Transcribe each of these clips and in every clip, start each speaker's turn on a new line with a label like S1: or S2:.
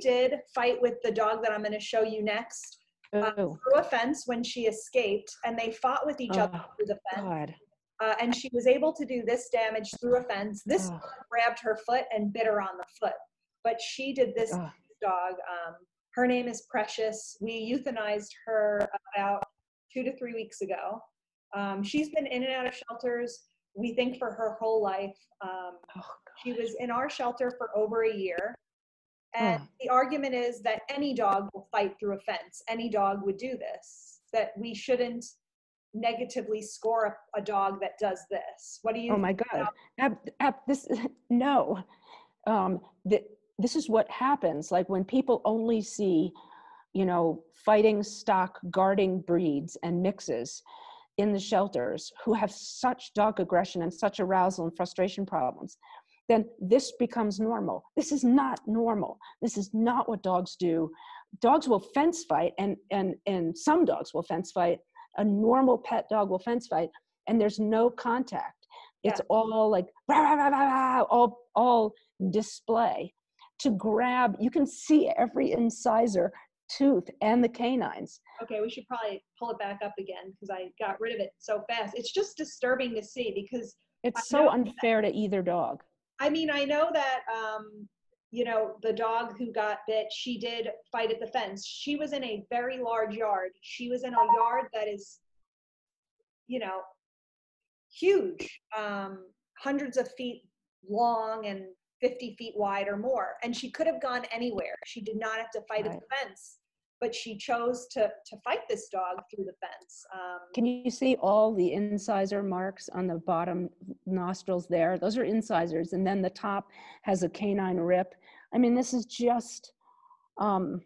S1: she did fight with the dog that I'm going to show you next uh,
S2: Oh,
S1: through a fence when she escaped, and they fought with each other
S2: Oh,
S1: through the fence. Uh, and she was able to do this damage through a fence. This dog grabbed her foot and bit her on the foot, but she did this
S2: Ugh.
S1: dog. Um, her name is Precious. We euthanized her about two to three weeks ago. Um, she's been in and out of shelters. We think for her whole life. Um,
S2: Oh,
S1: she was in our shelter for over a year. And
S2: Oh.
S1: the argument is that any dog will fight through a fence. Any dog would do this. That we shouldn't negatively score a, a dog that does this. What do you?
S2: Oh my God. Ab, ab, this, no. Um, th- this is what happens. Like when people only see, you know, fighting stock, guarding breeds and mixes in the shelters who have such dog aggression and such arousal and frustration problems, then this becomes normal. This is not normal. This is not what dogs do. Dogs will fence fight, and and and some dogs will fence fight. A normal pet dog will fence fight, and there's no contact. It's all like rah, rah, rah, all all display. To grab, you can see every incisor, tooth, and the canines.
S1: Okay, we should probably pull it back up again because I got rid of it so fast. It's just disturbing to see because I
S2: It's so
S1: know-
S2: unfair to either dog.
S1: I mean, I know that, um, you know, the dog who got bit, she did fight at the fence. She was in a very large yard. She was in a yard that is, you know, huge, um, hundreds of feet long and 50 feet wide or more. And she could have gone anywhere. She did not have to fight at the fence, but she chose to, to fight this dog through the fence. Um,
S2: Can you see all the incisor marks on the bottom nostrils there? Those are incisors. And then the top has a canine rip. I mean, this is just, um,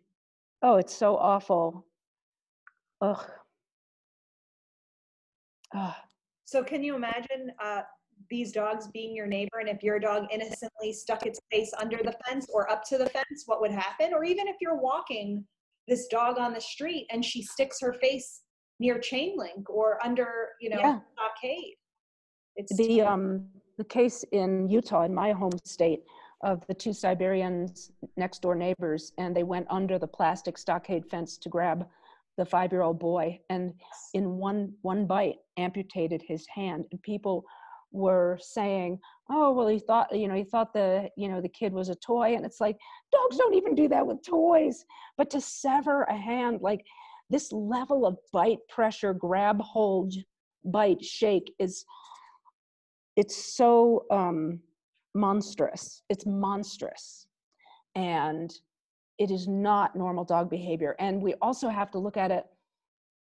S2: oh, it's so awful. Ugh. Ugh.
S1: So can you imagine uh, these dogs being your neighbor, and if your dog innocently stuck its face under the fence or up to the fence, what would happen? Or even if you're walking this dog on the street and she sticks her face near chain link or under, you know,
S2: Yeah.
S1: stockade. It's
S2: the um the case in Utah in my home state of the two Siberians next door neighbors and they went under the plastic stockade fence to grab the 5-year-old boy and in one one bite amputated his hand and people were saying oh well he thought you know he thought the you know the kid was a toy and it's like dogs don't even do that with toys but to sever a hand like this level of bite pressure grab hold bite shake is it's so um, monstrous. It's monstrous. And it is not normal dog behavior. And we also have to look at it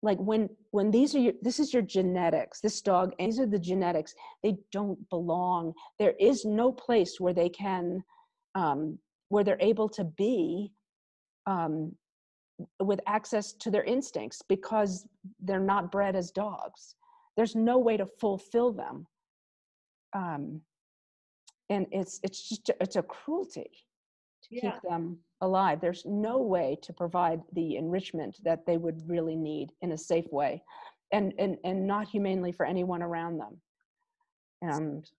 S2: like when when these are your this is your genetics this dog these are the genetics they don't belong. There is no place where they can um, where they're able to be um, with access to their instincts because they're not bred as dogs. There's no way to fulfill them. Um, and it's it's just it's a cruelty to
S1: Yeah.
S2: keep them alive there's no way to provide the enrichment that they would really need in a safe way and and and not humanely for anyone around them and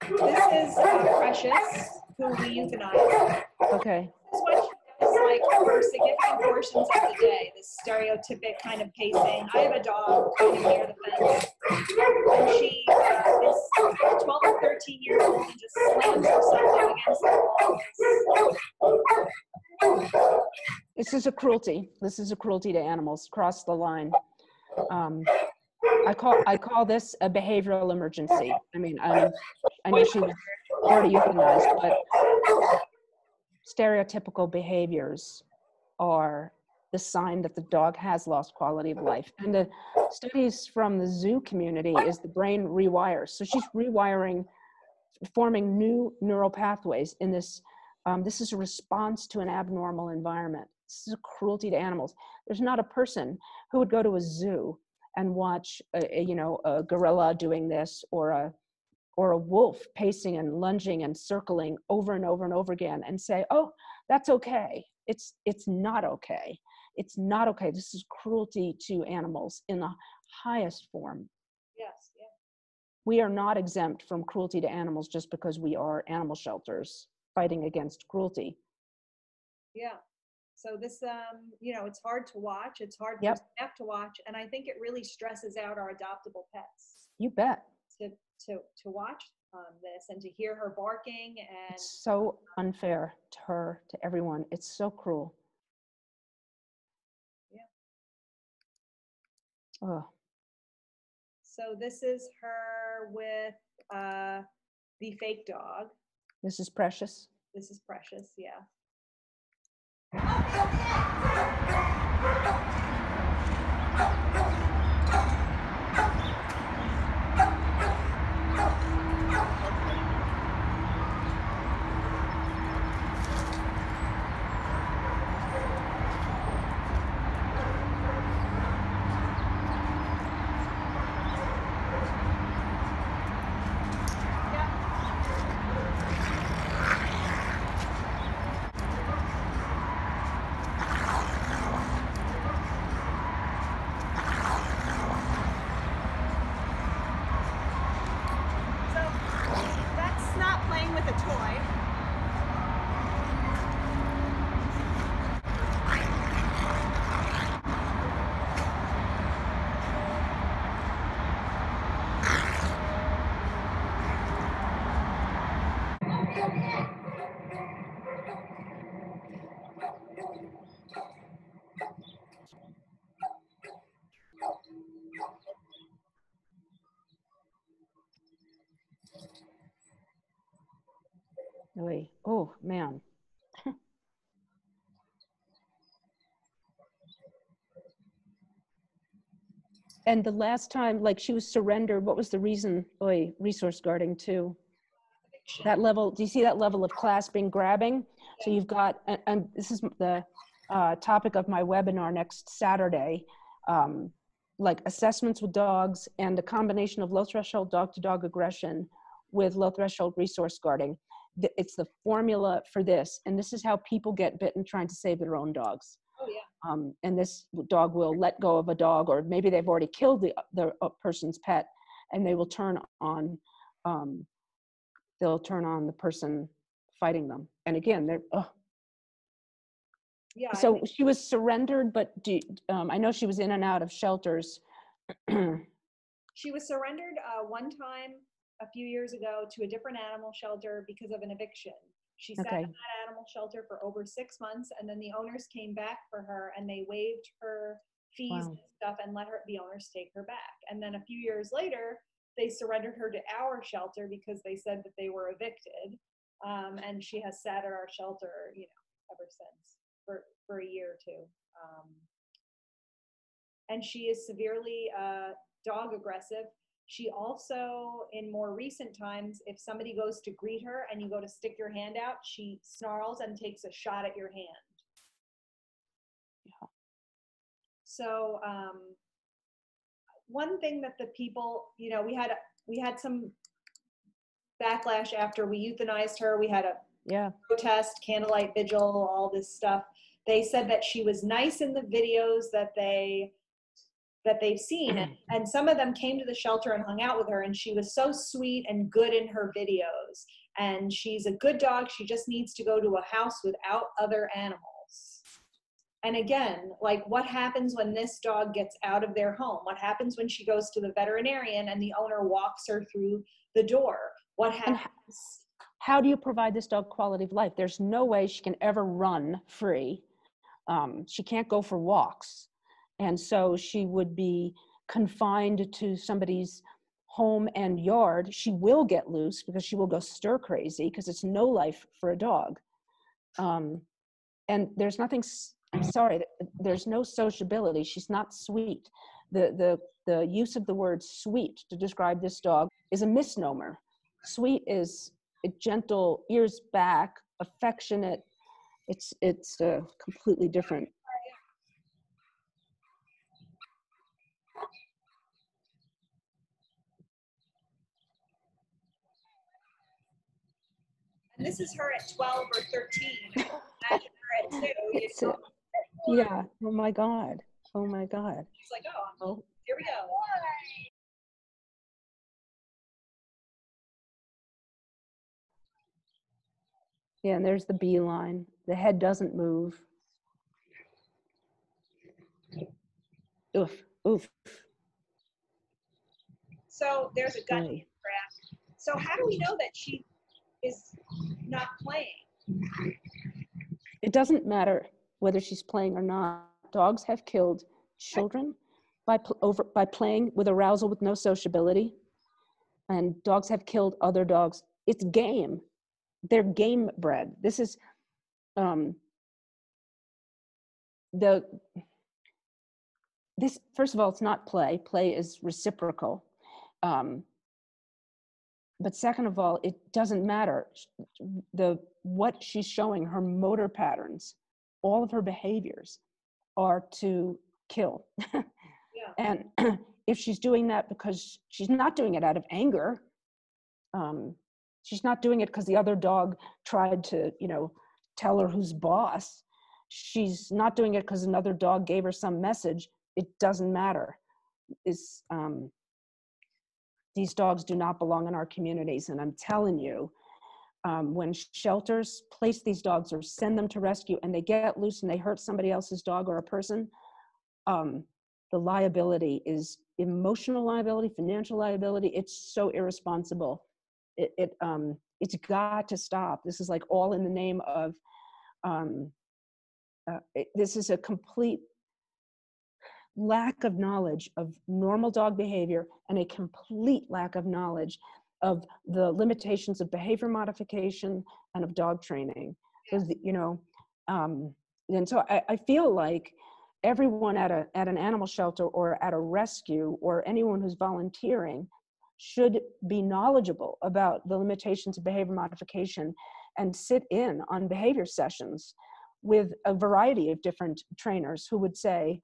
S1: this is uh, Precious, who we euthanize.
S2: okay
S1: This is what she does like for significant portions of the day, this stereotypic kind of pacing. I have a dog kind of near the fence. Is
S2: a cruelty. This is a cruelty to animals. Cross the line. Um, i call i call this a behavioral emergency. I mean i i know she was already euthanized but stereotypical behaviors are the sign that the dog has lost quality of life. And the studies from the zoo community is the brain rewires. So she's rewiring forming new neural pathways in this um, this is a response to an abnormal environment this is cruelty to animals. There's not a person who would go to a zoo and watch a, a, you know a gorilla doing this or a or a wolf pacing and lunging and circling over and over and over again and say oh that's okay. It's it's not okay. It's not okay. This is cruelty to animals in the highest form.
S1: Yes, yeah.
S2: we are not exempt from cruelty to animals just because we are animal shelters fighting against cruelty.
S1: Yeah. So this, um, you know, it's hard to watch. It's hard
S2: Yep.
S1: for staff to watch, and I think it really stresses out our adoptable pets
S2: You bet.
S1: to to to watch um, this and to hear her barking and
S2: It's so unfair to her, to everyone. It's so cruel.
S1: Yeah.
S2: Oh,
S1: so this is her with uh, the fake dog.
S2: this is precious.
S1: This is precious. Yeah. So that's not playing with a toy.
S2: Oy. Oh, man. and the last time, like she was surrendered, what was the reason? Oy, resource guarding too. That level, do you see that level of clasping, grabbing? So you've got, and, and this is the uh, topic of my webinar next Saturday, um, like assessments with dogs and a combination of low threshold dog to dog aggression with low threshold resource guarding. It's the formula for this, and this is how people get bitten trying to save their own dogs.
S1: Oh yeah.
S2: Um, and this dog will let go of a dog, or maybe they've already killed the, the person's pet, and they will turn on, um, they'll turn on the person fighting them. And again, they're, oh,
S1: Yeah.
S2: So she was surrendered, but do, um, I know she was in and out of shelters.
S1: She was surrendered uh, one time a few years ago to a different animal shelter because of an eviction. She sat
S2: Okay.
S1: in that animal shelter for over six months, and then the owners came back for her and they waived her fees
S2: Wow.
S1: and stuff and let her the owners take her back. And then a few years later, they surrendered her to our shelter because they said that they were evicted. Um, and she has sat at our shelter, you know, ever since for for a year or two. Um, and she is severely uh, dog aggressive. She also, in more recent times, if somebody goes to greet her and you go to stick your hand out, she snarls and takes a shot at your hand.
S2: Yeah.
S1: So, um, one thing that the people, you know, we had we had some backlash after we euthanized her. We had a
S2: yeah,
S1: protest, candlelight vigil, all this stuff. They said that she was nice in the videos that they that they've seen. And, and some of them came to the shelter and hung out with her and she was so sweet and good in her videos. And she's a good dog. She just needs to go to a house without other animals. And again like what happens when this dog gets out of their home? What happens when she goes to the veterinarian and the owner walks her through the door? What happens?
S2: how do you provide this dog quality of life? There's no way she can ever run free. Um, she can't go for walks. And so she would be confined to somebody's home and yard. She will get loose because she will go stir crazy because it's no life for a dog. Um, and there's nothing, sorry, there's no sociability. She's not sweet. The, the, the use of the word sweet to describe this dog is a misnomer. Sweet is a gentle, ears back, affectionate. It's it's uh, completely different.
S1: And this is her at 12 or 13. Imagine her at two. You
S2: It's
S1: know?
S2: uh, yeah. Oh my God. Oh my God.
S1: She's like, oh,
S2: Oh,
S1: here we go.
S2: Yeah, and there's the B line. The head doesn't move. Oof, oof.
S1: So there's a gut
S2: oy.
S1: crack. So how do we know that she is not playing?
S2: It doesn't matter whether she's playing or not. Dogs have killed children by pl- over by playing with arousal with no sociability, and dogs have killed other dogs. It's game. They're game bred. This is um, the this first of all, it's not play. Play is reciprocal. Um, but second of all, it doesn't matter. The what she's showing, her motor patterns, all of her behaviors are to kill.
S1: Yeah.
S2: And if she's doing that because she's not doing it out of anger, um, she's not doing it because the other dog tried to, you know, tell her who's boss. She's not doing it because another dog gave her some message. It doesn't matter. Is um, these dogs do not belong in our communities, and I'm telling you, um, when shelters place these dogs or send them to rescue, and they get loose and they hurt somebody else's dog or a person, um, the liability is emotional liability, financial liability. It's so irresponsible. It, it um, it's got to stop. This is like all in the name of. Um, uh, it, this is a complete lack of knowledge of normal dog behavior and a complete lack of knowledge of the limitations of behavior modification and of dog training. So, you know, um, and so I, I feel like everyone at a at an animal shelter or at a rescue or anyone who's volunteering should be knowledgeable about the limitations of behavior modification and sit in on behavior sessions with a variety of different trainers who would say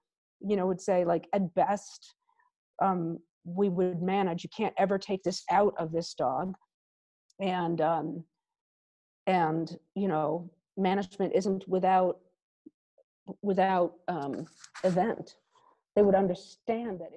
S2: you know would say like at best um, we would manage you can't ever take this out of this dog. And um, and you know management isn't without without um, event. They would understand that